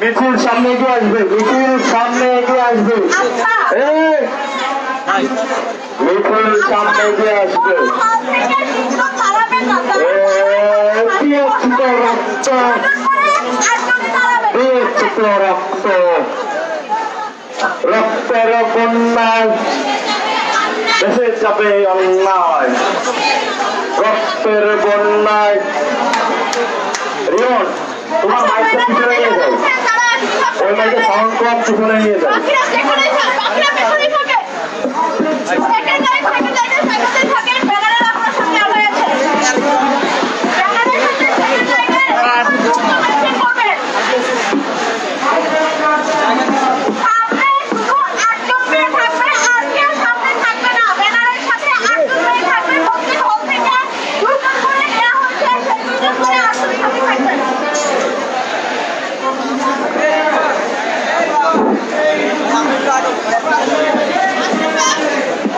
মিছিল সামনে এগিয়ে আসবে মিছিল সামনে এগিয়ে আসবে মিছিল সামনে এগিয়ে আসবে রক্ত রক্ত রক্তের বন্যায় দেশে যাবে অন্যায় রক্তের বন্যায় রিয়ন তোমার মাইকটা পিছনে নিয়ে যাও ওই মাইকে সাউন্ড পিছনে নিয়ে যাও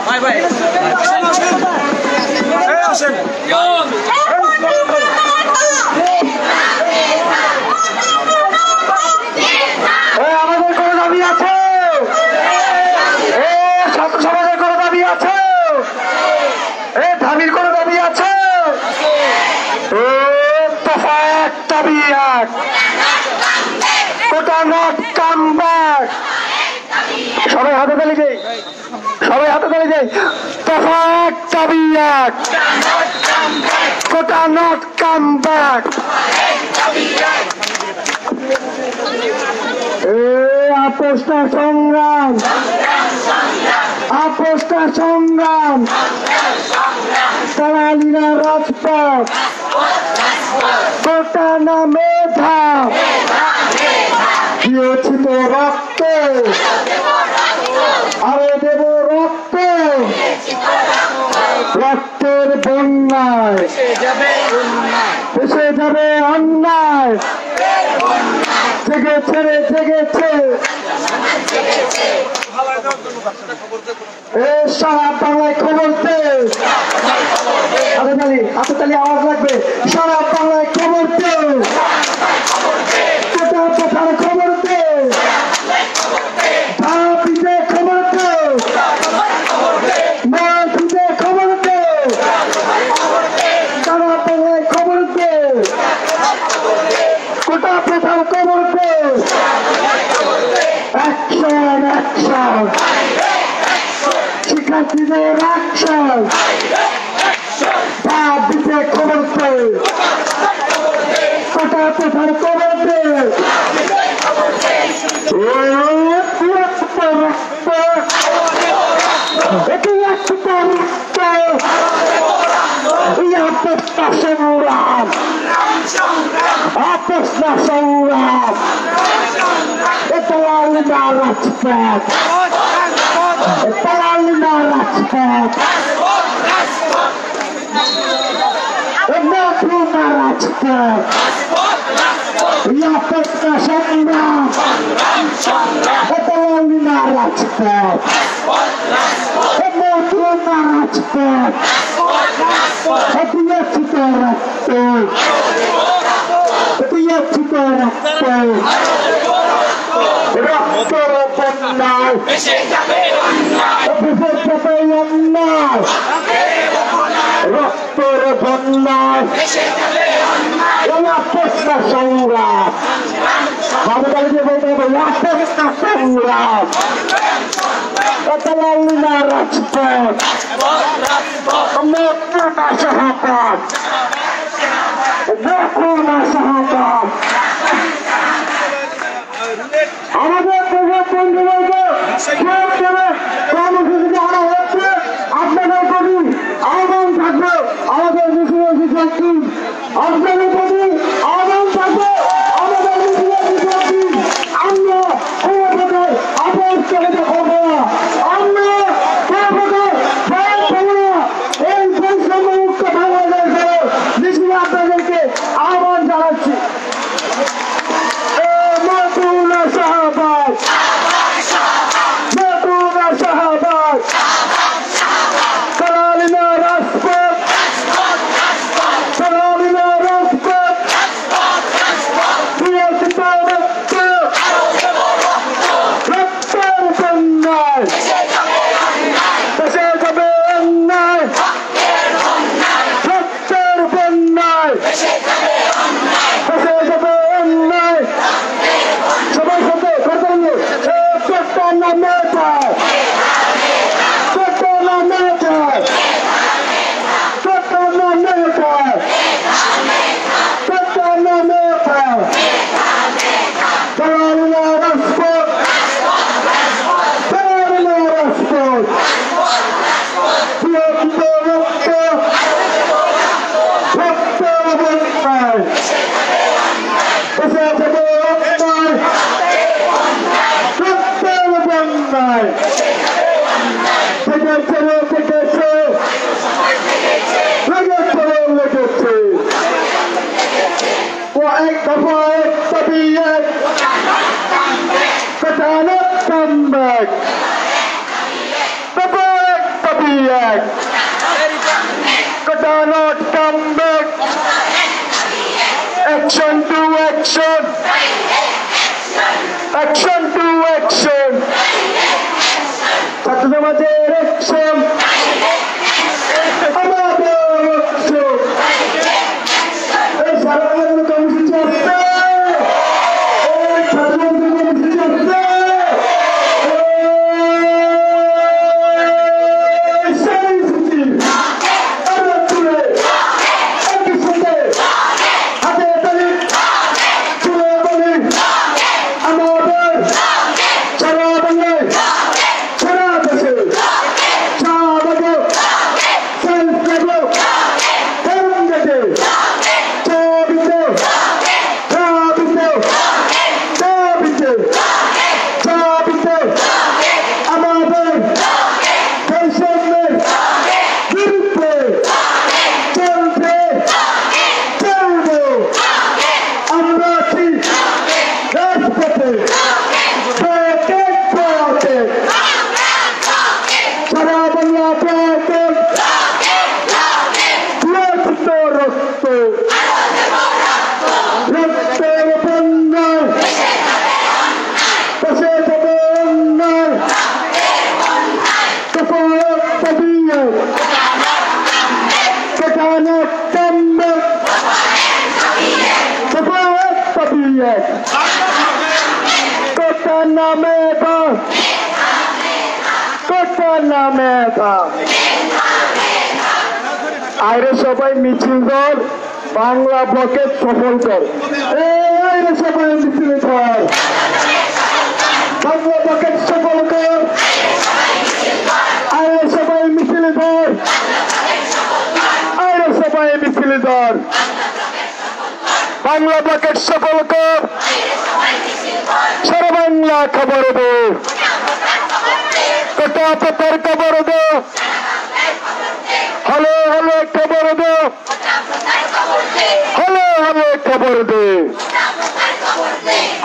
ভাই আসেন এই, আমাদের কোনো দাবি আছে এ ছাত্র সমাজের কোনো দাবি আছে এ দাবির কোনো দাবি আছে এ দফা এক দাবি এক কোটা নট কাম সবাই হাতে তালি যাই সবাই হাতে তালি যাই দফা এক কোটা নট কাম ব্যাক আপোষটা সংগ্রাম। আপোষটা সংগ্রাম। তারালিনা রাজপথ। না মেধা? দিয়েছি তো রক্ত। আরে দেব রক্ত। রক্তের বন্যায়। এসে যাবে অন্যায়। জেগেছে রে, জেগেছে। সারা বাংলায় খবর দে। হাতে তালি হাতে তালি আওয়াজ লাগবে। সারা বাংলায় খবর দে। কোথা কোথার খবর দে ভাবিতে খবর দে মাঝিতে খবর দে সারা বাংলায় খবর দে কোটা প্রথার খবর দে অ্যাকশন অ্যাকশন শিক্ষার্থীদের অ্যাকশন ভাবিতে খবর দে কোটা প্রথার খবর দে ও রক্ত রক্ত এটি রক্ত রক্ত ইয়াপত্তা সংগ্রাম আপসনা Raczkot! Do Raczkot! Obijecie! রক্তের বন্যায় অভিযোগ যাবে অন্যায় রক্তের বন্যায় প্রশ্ন সংগ্রাম যে বলতে হবে প্রশ্ন সংগ্রাম এতলালিনা রাজপথ সহপথ নতুনা সহপথ আমাদের দেবে কর্মসূচিতে আনা হচ্ছে আপনাদের প্রতি আহ্বান থাকবে। আমাদের মুসলিম শিক্ষার্থী আপনাদের Action to action! Action to action! ছাত্র সমাজের action! আমাদের নামে বা আইরে সবাই মিছিল কর, বাংলা ব্লকেট সফল কর। সবাই মিছিল কর। বাংলা ব্লকেট সফল কর। আইরে সবাই মিছিল কর। আইরে সবাই মিছিল কর। বাংলা সফল কর। সারা বাংলা খবর দো কোটা পাতার খবর দো। হলো হলো খবর দো। হলো হলো খবর দে।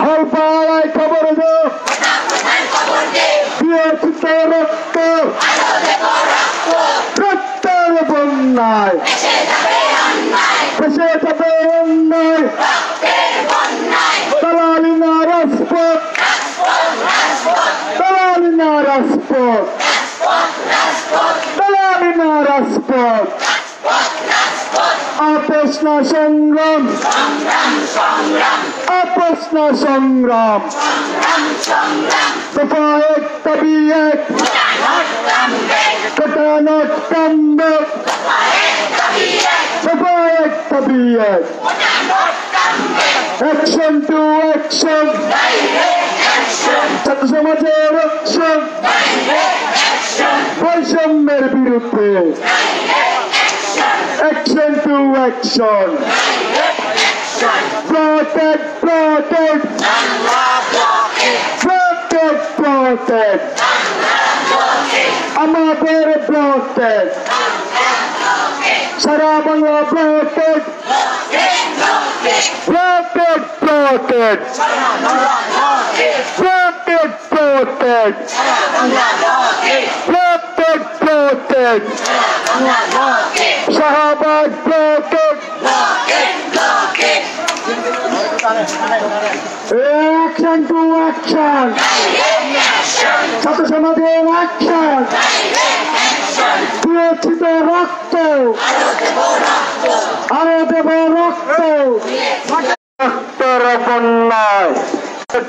হল পাড়ায় খবর দো। বিয়ের চিত্র রক্ত। রক্তের বন্যায়। ফেসে যাবে অন্যায়। দালালি না রাজপথ। দালালি না রাজপথ দালালি না রাজপথ আপোষ না সংগ্রাম আপোষ না সংগ্রাম দফা এক তবি এক কটানত কাম্বক দফা এক তবি এক অ্যাকশন টু অ্যাকশন ছাত্র সমাজের অ্যাকশন বৈষম্যের বিরুদ্ধে action to action protect protect protect protect আমাদের protect Sara Bangla protect protect protect protect protect protect protect Shahbag protect action to action ছাত্র সমাজের অ্যাকশন দিয়েছি তো রক্ত আরও দেব রক্ত রক্তের বন্যায়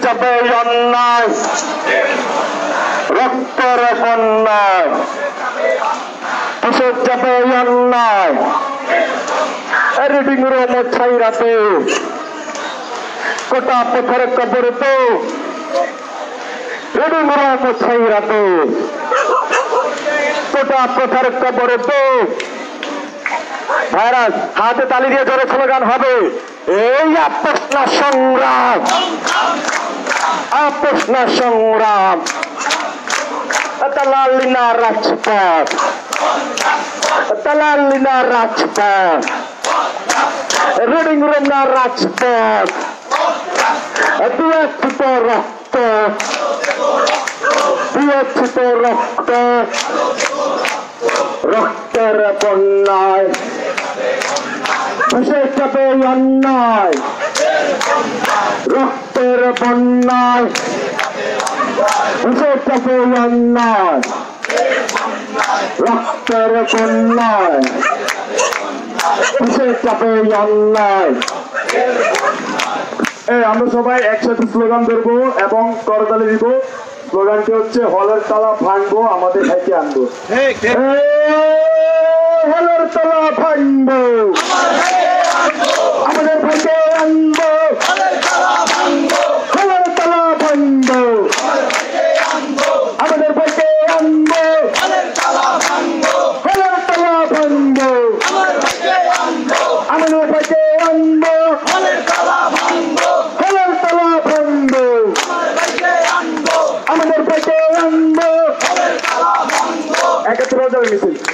যাবে অন্যায় রক্তের বন্যায় কিসের যাবে অন্যায় রিডিং রুম ছাইরাতে কোটা পথর কবর তো। রিডিং রুম ছাইরাতে কোটা পথর কবর তো। ভাইরাস, হাতে তালি দিয়ে জোরে স্লোগান হবে। এই আপোষ সংগ্রাম। আপোষ সংগ্রাম। তালালিনা রাজপথ। তালালিনা রাজপথ। রিডিং রুম না রাজপথ। বিয়ক্ষিত রক্ত। বিয়ক্ষিত রক্ত। রক্তের বন্যায় ভেসে যাবে অন্যায়। রক্তের বন্যায় ভেসে যাবে অন্যায়। রক্তের বন্যায় ভেসে যাবে অন্যায় আমরা সবাই একসাথে স্লোগান ধরবো এবং করতালি দিব। স্লোগানটি হচ্ছে হলের তালা ভাঙবো আমাদের ভাইকে আনব। হলের তলা ভাঙবো। আমাদের ভাইকে আনব। হলের তলা ভাঙবো। আমাদের ভাইকে আনব। হলের তলা ভাঙবো। আমাদের ভাইকে আনব। হলের তলা ভাঙবো। আমাদের ভাইকে আনব। একাত্তর হাজার মিছিল।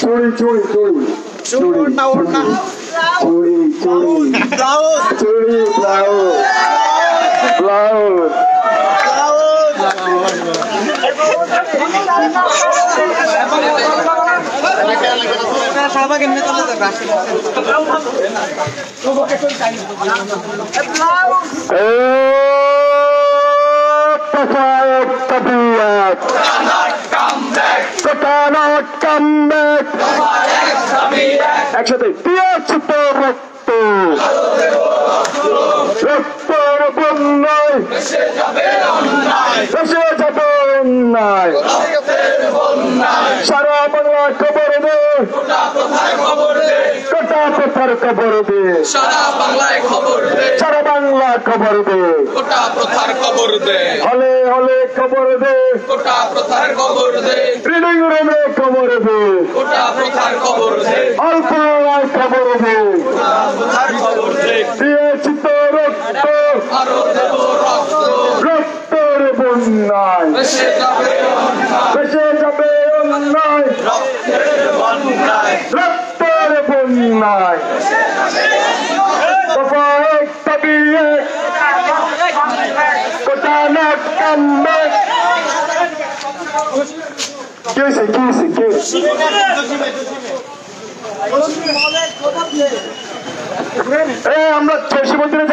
চুরি চুরি চুরি। চুরি চুরি চুরি চুরি ব্লাউজ চুরি ব্লাউজ ব্লাউজ সবাই কেমনে চলে যাবে আসলে একসাথে। প্রিয় ছোট রক্ত রক্তর বন্যায় যাবে অন্যায় সারা বাংলা খবর দে। কোটা কথার খবর দে। সারা বাংলায় খবর দে সারা বাংলা খবর দে। গোটা প্রথার খবর দে হলে হলে খবর দে। গোটা প্রথার খবর দে। রিডিং রুমে খবর দে। গোটা প্রথার খবর দে। অল্প খবর দে প্রথার খবর দে দিয়েছি তো রক্ত। আরও দেব রক্ত রক্তের বন্যায় ভেসে যাবে অন্যায়। রক্তের বন্যায়। এক দাবি এক কোটা না কামবে কি হয়েছে আমরা চৌষি মন্দিরে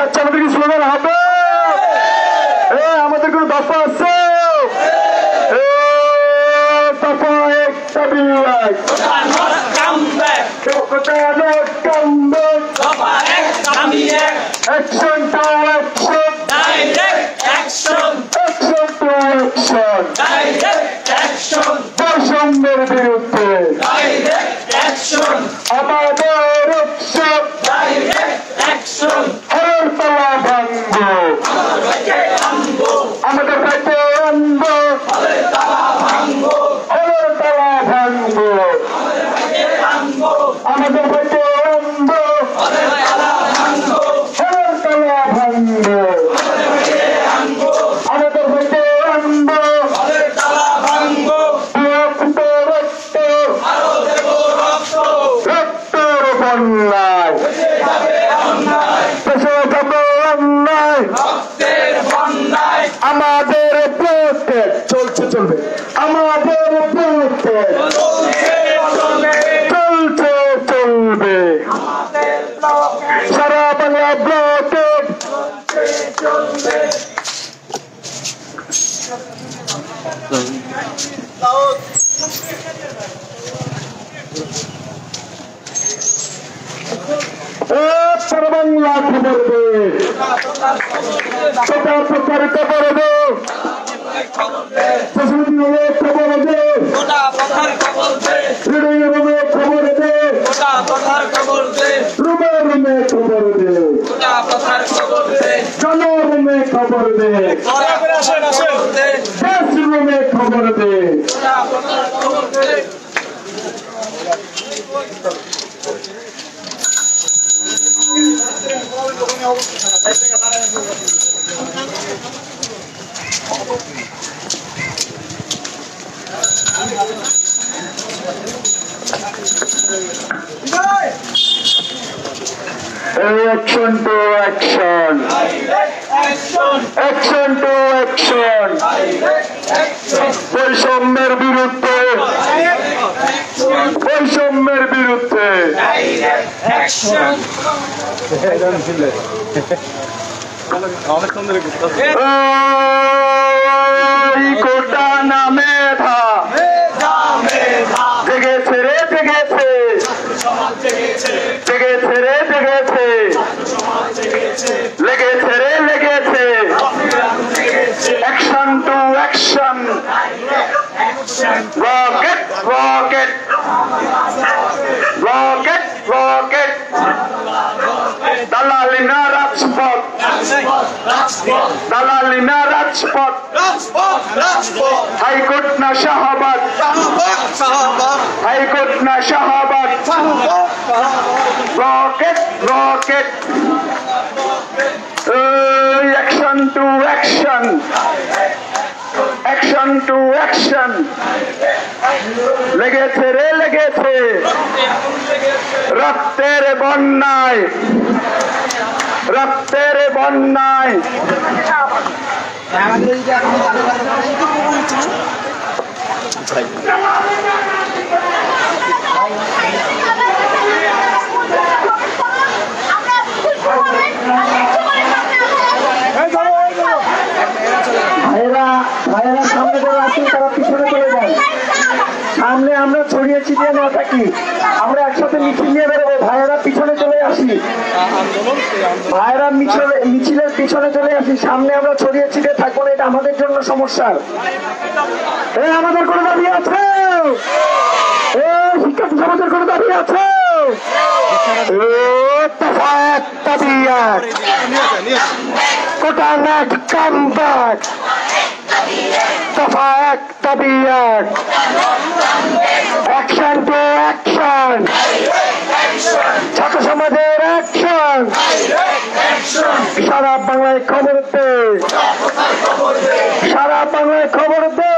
দাবি এক কোটা না কামবে action to action action to action বৈষম্যের বিরুদ্ধে আমাদের উৎসব হরের তলা ভাঙব আমাদের খবর দে কোটা প্রচার খবর দে। প্রসঙ্গী হলে খবর দে। প্রথার খবর দে। রুমে রুমে খবর দে। গোটা প্রথার খবর দে। জন রুমে খবর দে। গোটা প্রথার খবর দে। দেশ রুমে খবর দে গোটা প্রথার খবর দে action to action action to action বৈষম্যের বিরুদ্ধে বৈষম্যের বিরুদ্ধে এই গোটা না মেধা জেগেছে রে জেগেছে জেগেছে রে জেগেছে লেগেছে রে লেগেছে অ্যাকশন টু অ্যাকশন দালালি না রাজপথ। হাইকোর্ট না শাহবাগ। হাইকোর্ট না Shahbag. Rocket rocket. Action to action action to action লেগেছে রে লেগেছে। রক্তের বন্যায়। রক্তের বন্যায়। ভাইয়েরা ভাইয়েরা সামনে যারা আছেন, তারা পিছনে চলে যান। সামনে আমরা ছড়িয়ে ছিটিয়ে না থাকি। আমরা একসাথে মিছিল নিয়ে বেরোবো। ভাইয়েরা পিছনে চলে আসি। ভাইয়েরা মিছিলে, মিছিলের পিছনে চলে আসি। সামনে আমরা ছড়িয়ে ছিটিয়ে থাকব না। এটা আমাদের জন্য সমস্যার। এ, আমাদের কোনো দাবি আছে? এ শিক্ষার্থী সমাজের কোনো দাবি আছে? কোটা এক কাম দফা এক দাবি এক। অ্যাকশন টু অ্যাকশন ছাত্র সমাজের অ্যাকশন সারা বাংলায় খবর দে। সারা বাংলায় খবর দে।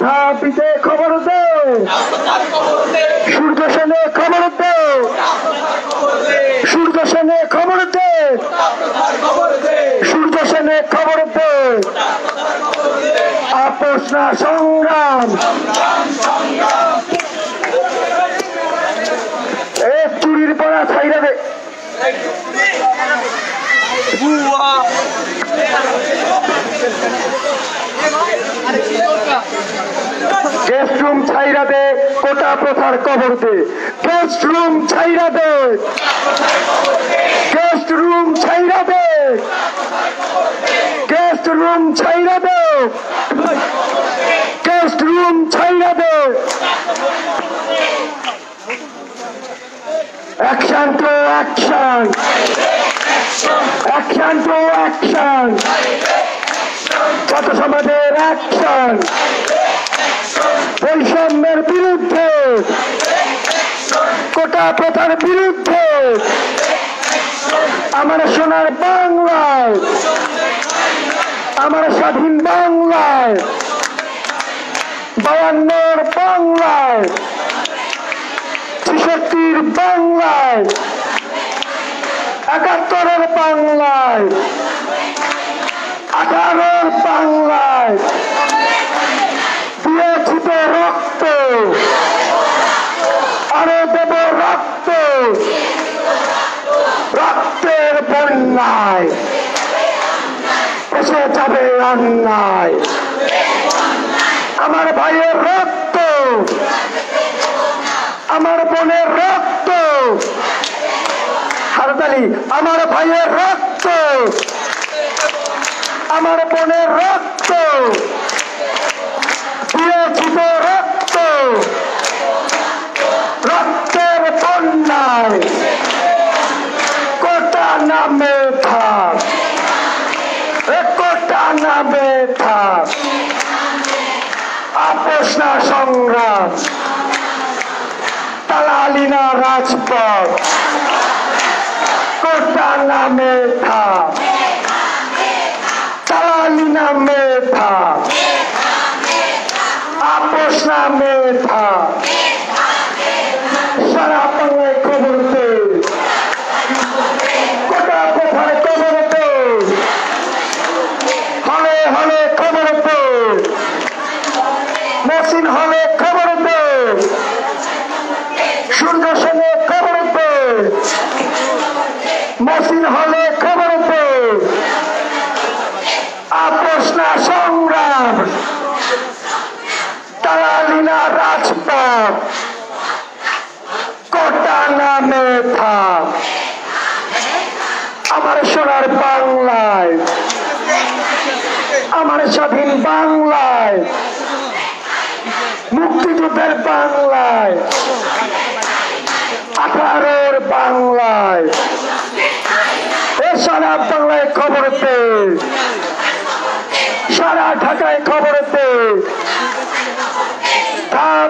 ধাপিতে খবর দে। সূর্য সেনে খবর দে। সূর্য সেনে খবর দে। সেনে খবর দে আপোষ না সংগ্রাম। এ চুরির পড়া ছাইরা দে। বুয়া গেস্ট রুম ছাইরা দে, কোটা প্রথার কবর দে। গেস্ট রুম ছাইরা দে। গেস্ট রুম ছাইরা দে। গেস্ট রুম ছাইরা দে। গেস্ট রুম ছাইরা দে। Action to action action to action ছাত্র সমাজের অ্যাকশন বৈষম্যের বিরুদ্ধে। কোটা প্রথার বিরুদ্ধে। আমার সোনার বাংলায়। আমার স্বাধীন বাংলায়। বায়ান্নর বাংলায়। ছেষট্টির বাংলায়। একাত্তরের বাংলায়, আঠারোর বাংলায় দিয়েছি তো রক্ত, আরও দেব রক্ত, রক্তের বন্যায়, এসে যাবে অন্যায়। আমার ভাইয়ের রক্ত, আমার বোনের রক্ত আমার ভাইয়ের রক্ত। আমার বোনের রক্ত। রক্ত। রক্তের বন্যায় কোটা নামে থাক। কোটা নামে থাক। আপোষ না সংগ্রাম। তালালিনা রাজপথ। কোটা নামে থাক তালালিনা মেধা আপোষ না মেধা সারা বাংলায় খবর দে কোটা কোথায় খবর দে হলে হলে খবর দে মেশিন হলে খবর দে সূর্য সেনে খবর দে মেশিন হলে খবর দে আপোষ না সংগ্রাম। তারালিনা রাজপথ কোটা নামে থাক আমার সোনার বাংলায়, আমার স্বাধীন বাংলায়, মুক্তিযুদ্ধের বাংলায়, আঠারোর বাংলায়। এ সারা বাংলায় খবর পে সারা ঢাকায় খবর আছে।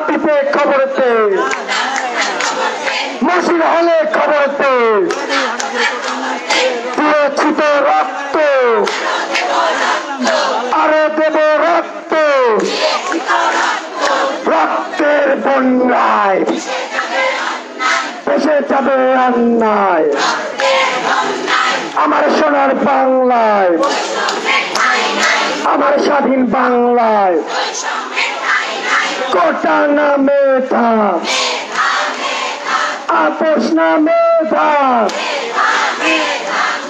পিপে খবর আছে। মসজিদ হলে খবর আছে। ছোট রক্ত। আরও দেব রক্ত। রক্তের বন্যায়। পেশে যাবে রান্নায়। আমার সোনার বাংলায়। আমার স্বাধীন বাংলায়। কোটা না মেধা। আপোষ না মেধা।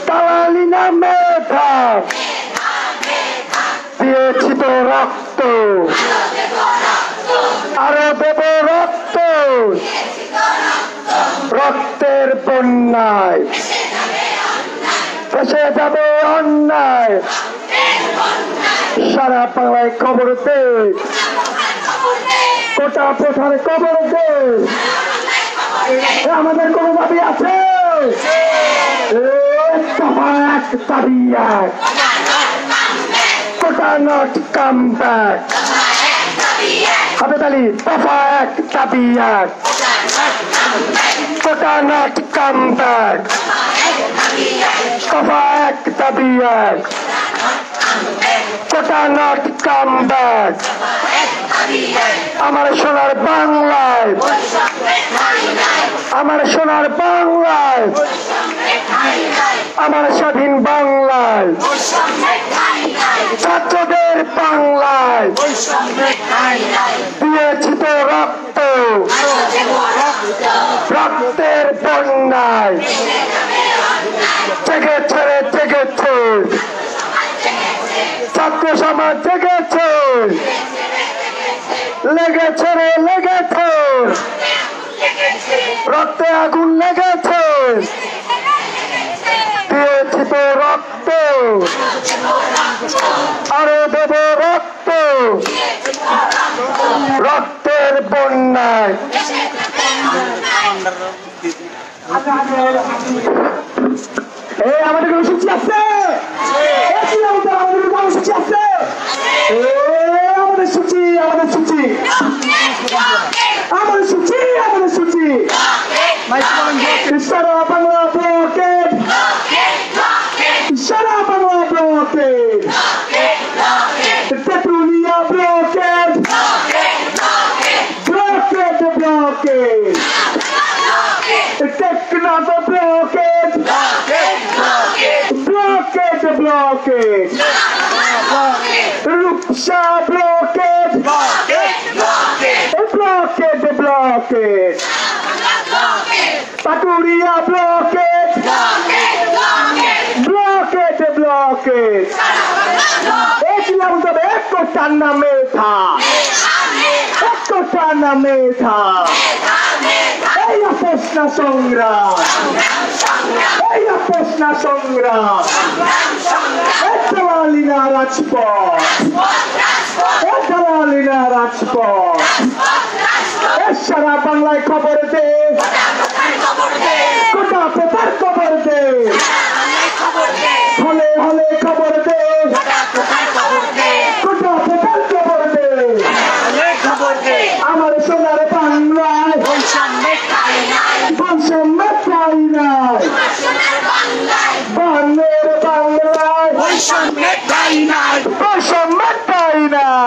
দালালি না মেধা। দিয়েছি তো রক্ত। আরও দেব রক্ত। রক্তের বন্যায়। ফেসে যাবে অন্যায়। সারা বাংলায় খবর দে। কোটা প্রথার খবর দে। আমাদের কোনো দাবি আছে? দাবি এক। Quota not come back. হাতে তালি দফা এক দাবি এক। Quota not come back. দফা এক দাবি আমার সোনার বাংলায় আমার সোনার বাংলায় আমার স্বাধীন বাংলায় ছাত্রদের বাংলায় দিয়েছি তো রক্ত রক্তের বন্যায় জেগেছে রে জেগেছে ছাত্র সমাজ জেগেছে। লেগেছে রে, লেগেছে। রক্তে আগুন লেগেছে। দিয়েছি তো রক্ত। আরও দেব রক্ত। রক্তের বন্যায়। এই আমাদের কোনো সূচি আছে? আমাদের কোনো কর্মসূচি আছে? আমাদের সূচি আমাদের সূচি। আমাদের সূচি আমাদের সূচি। সারা বাংলা ব্লকেট সারা Bangla blockade Tetulia blockade blockade blockade Teknaf blockade blockade Rupsha blockade blockade blockade Paturia blockade blockade blockade দেখলাম তবে এক কোটার নামে থা এক কোটার নামে থা এই প্রশ্ন সংগ্রাম এই প্রশ্ন সংগ্রাম এই দালালিনা রাজপথ এই দালালিনা রাজপথ এই সারা বাংলায় খবর দে কোটা পেপার খবর দে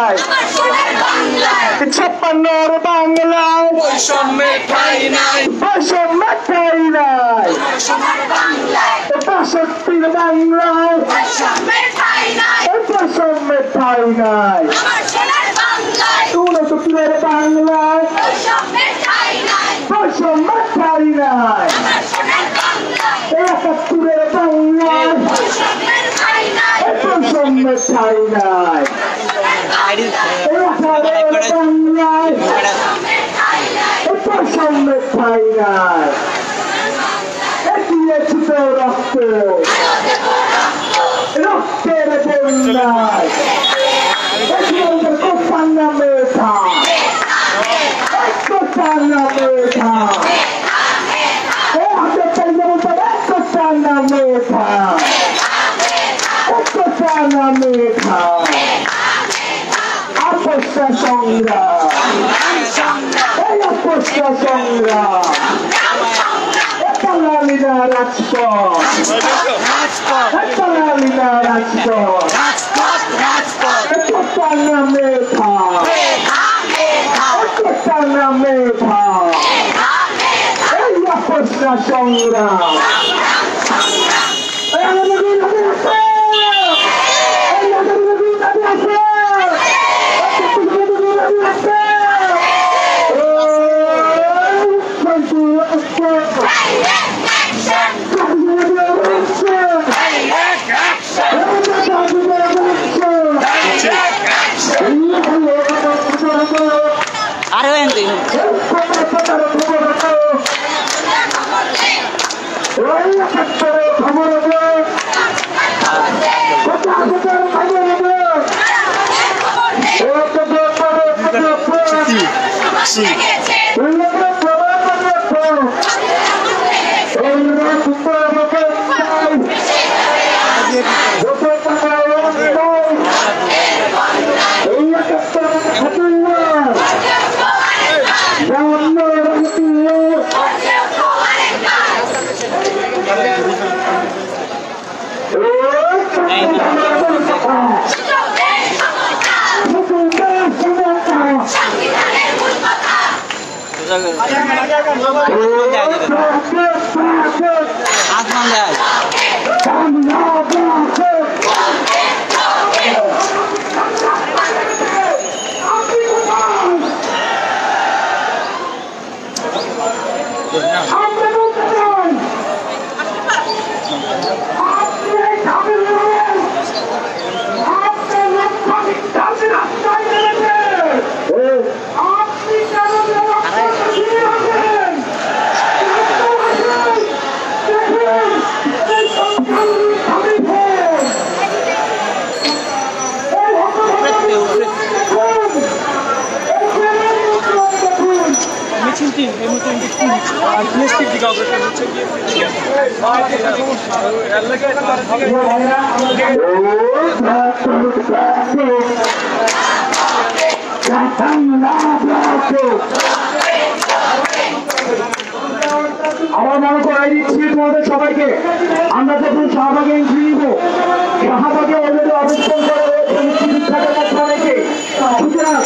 নাই ছাপ্পান্নর বাংলায়। বৈষম্য চাই নাই। বাষট্টির বাংলায়। বৈষম্য চাই নাই। বাংলায়। বৈষম্য চাই নাই। একাত্তরের বাংলায়। বৈষম্য চাই নাই আঠারোর বাংলায় বৈষম্য চাই নাই। দিয়েছি তো রক্ত রক্তের বন্যায় কোথার নামে থা কোথার নামে থা হাতে চাইলে বলতে কোথার নামে থা কোথার নামে থা আপসা সংগ্রাম। সংগ্রাম। দালালিনা রাজপথ দালালিনা রাজপথ। কোথার নামে থা কোথার না মেধা এই আপসরা সংগ্রাম seat. আসমান দেয় আপনি কেন মিছিল টিম এই মুহূর্তে কিন্তু আমার মনে করাই দিচ্ছি তোমাদের সবাইকে। আমরা যখন শাহবাগে এন্ট্রি নিব, শাহবাগে অলরেডি অবস্থান করা সুতরাং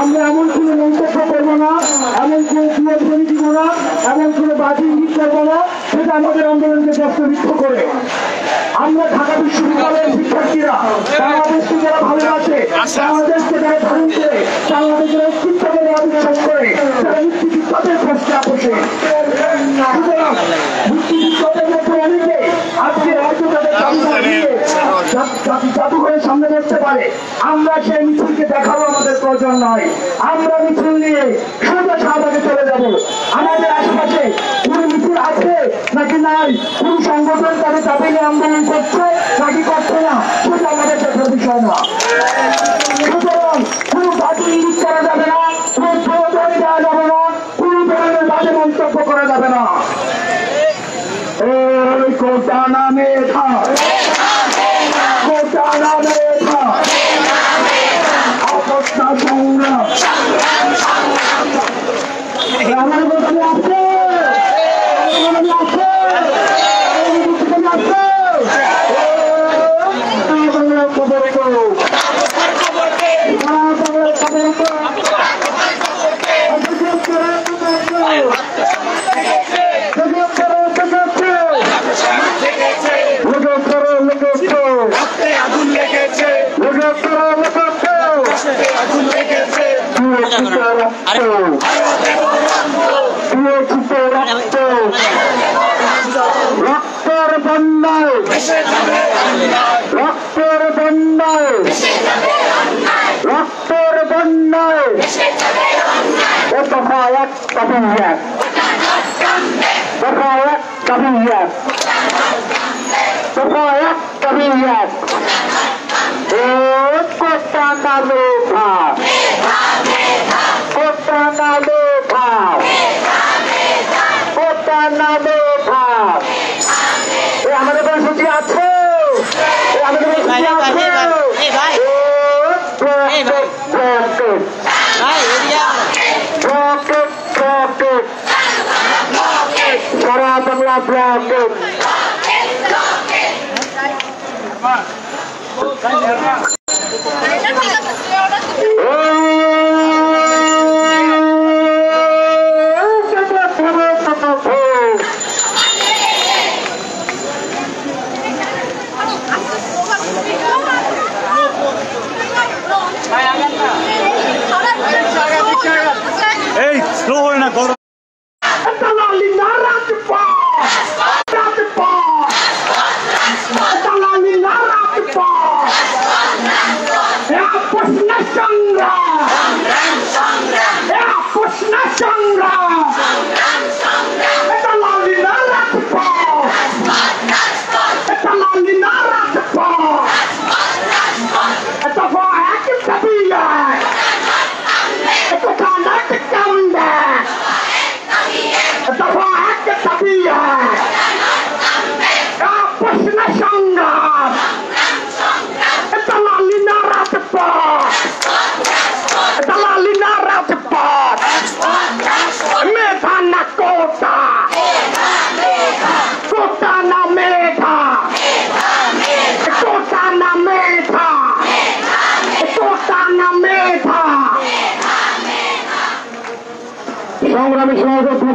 আমরা এমন কোনো মন্তব্য করব না এমন কোনো সুযোগ দিব না এমন কোনো বাজি ইঙ্গিত করব না সেটা আমাদের আন্দোলনকে প্রশ্নবিদ্ধ করে আমরা ঢাকা বিশ্ববিদ্যালয়ের শিক্ষার্থীরা বাংলাদেশকে যারা ভালোবাসে বাংলাদেশকে যারা ধারণ করে বাংলাদেশের অস্তিত্বকে যারা বিশ্বাস করে তারা মুক্তিযুদ্ধের প্রশ্নে আপোষে সুতরাং মুক্তিযুদ্ধের মধ্যে অনেকে আজকে রাজ্য তাদের দাবি দিয়ে জাদুঘরের সামনে বসতে পারে। আমরা সেই মিছিলকে দেখাবো আমাদের প্রয়োজন নয়। আমরা মিছিল নিয়ে সোজা শাহবাগে চলে যাব। আমাদের আশেপাশে কোন মিছিল আছে নাকি নাই? কোন সংগঠন তাদের দাবি নিয়ে আন্দোলন করছে নাকি করছে না? সেটা আমাদের দেখার বিষয় না। সুতরাং কোন বাজি ইঙ্গিত করা যাবে না, কোন প্রয়োজন দেওয়া যাবে না, কোন ধরনের বাজে মন্তব্য করা যাবে না। কোটা নামে থা কোটা নামে থা অবস্থা সংগ্রাম আমার মধ্যে আছে আমার মধ্যে আছে আমার মধ্যে আছে এই বাংলা খবর করো বাংলা খবর করো আগুন লেগেছে আগুন লেগেছে রক্তের বন্যায় রক্তের বন্যায় রক্তের বন্যায় ও দফা এক দাবি এক দফা এক দাবি এক দফা এক দাবি এক ও কোটা নামে ভাব কোটা নামে ভাব কোটা নামে ভাব এ আমাদের কর্মসূচি আছে এ আমাদের কর্মসূচি ভাই, ভাই, আছে ভাই, ভাই, ও এই ভাই। রকেট الطبيعة الطبيعة يا بس نشا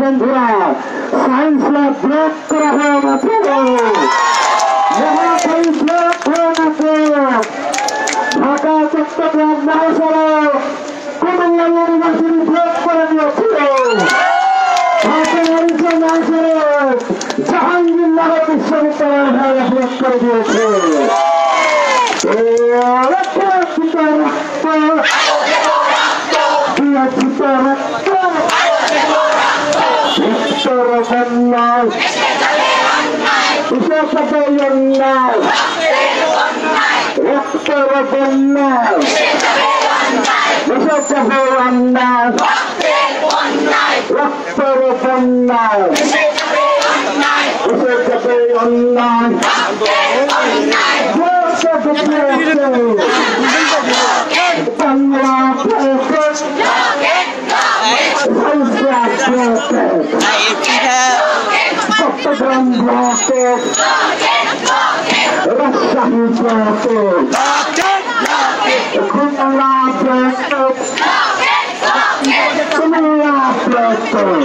বন্ধুরা সায়েন্স ল্যাব ব্লক করা হয়ে গেছে। মহাকালী ব্লক হয়ে গেছে। ঢাকা চট্টগ্রাম মহাসড়ক, কুমিল্লা ইউনিভার্সিটি ব্লক করে দিয়েছিল। মহাসড়ক নাই ইচ্ছা কতজন নাই রক্ত রকম নাই দেশের কতজন নাই রক্ত রকম নাই দেশের কতজন নাই বাংলা ভাষা চট্টগ্রাম ব্লকের রাজশাহী ব্লকের খুলনা ব্লকের কুমিল্লা ব্লকের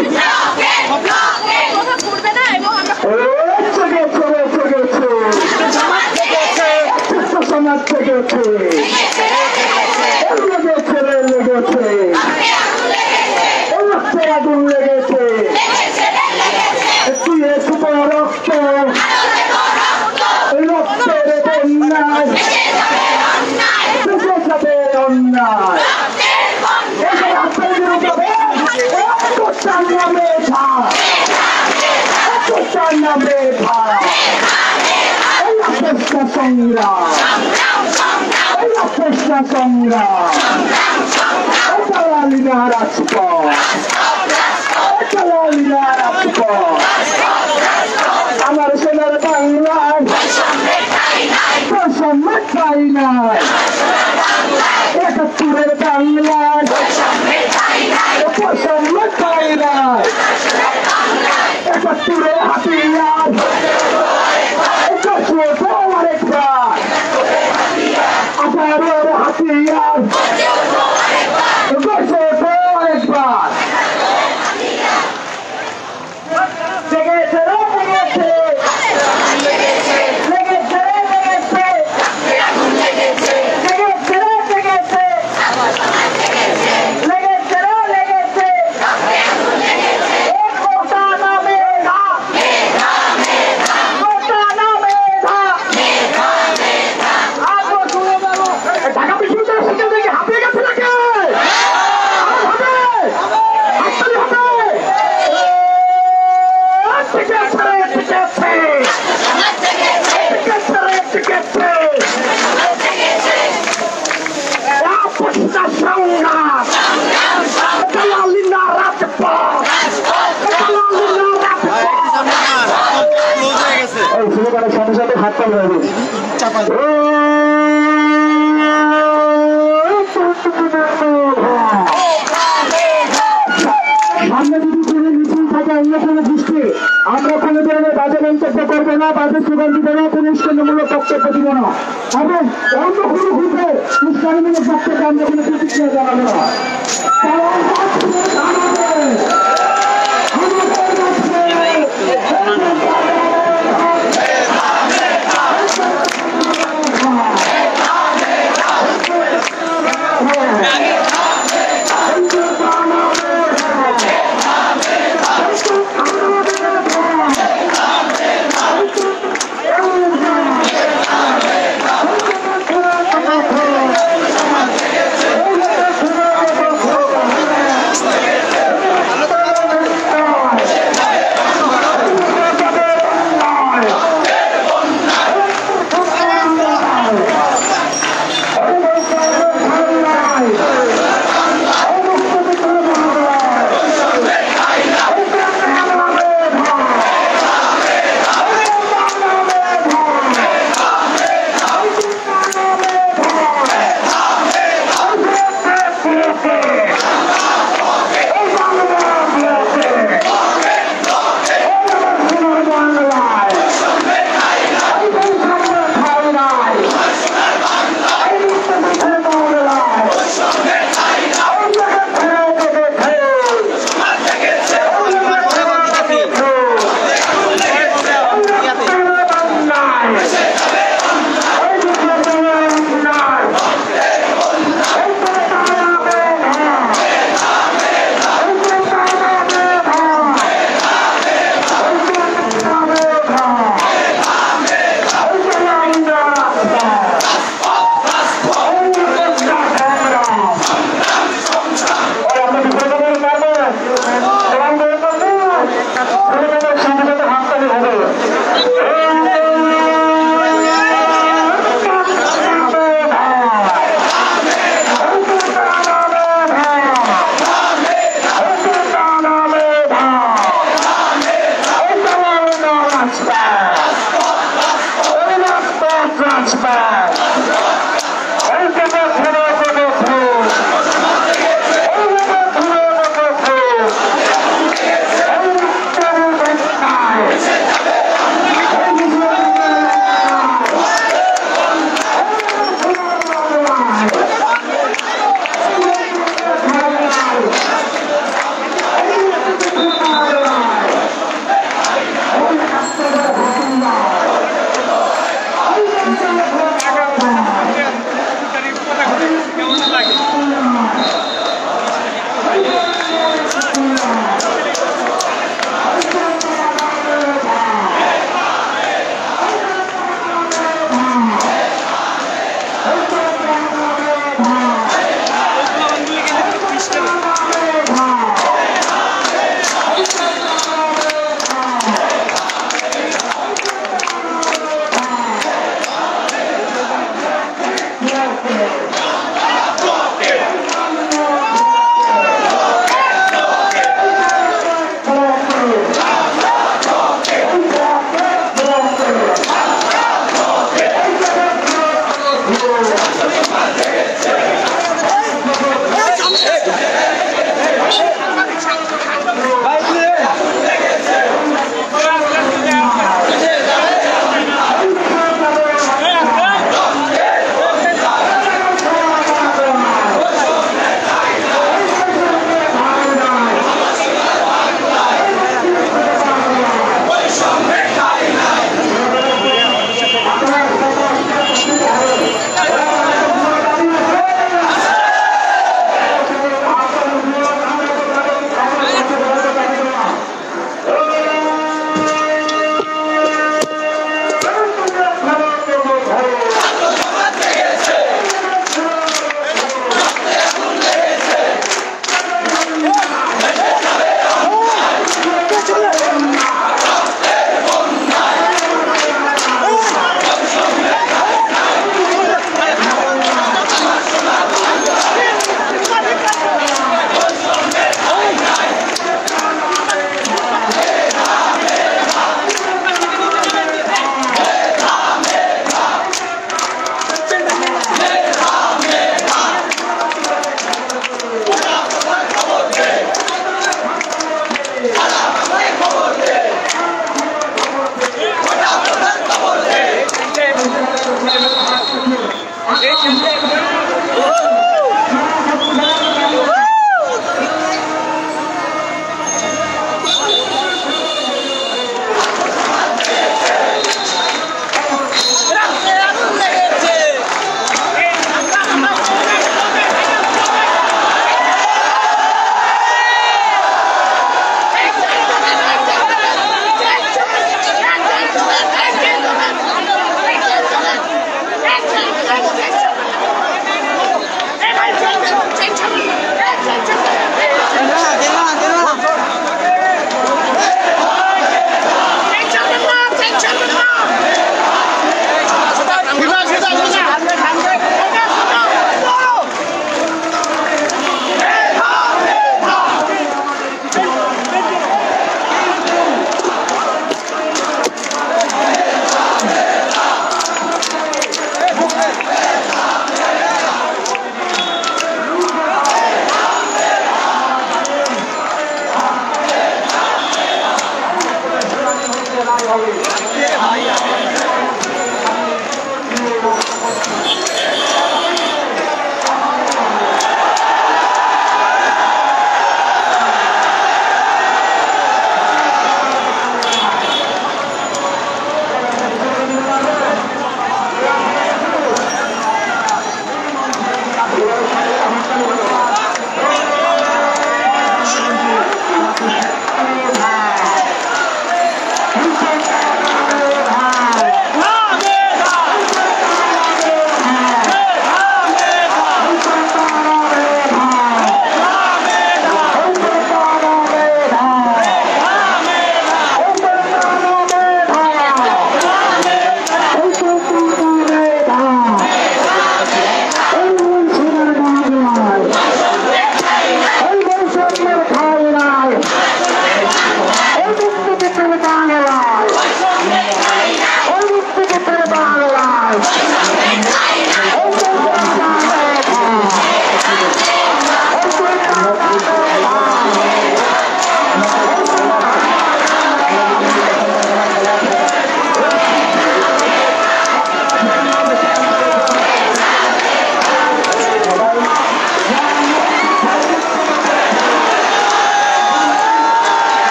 সমাজ থেকে লেগেছে লেগেছে una meta. Es la pesca songra. Es la pesca songra. Esta la línea Rasco. Esta la línea Rasco. আমরা চাই না। একাত্তরের বাংলায় বৈষম্য চাই না একাত্তরের হাতিয়ার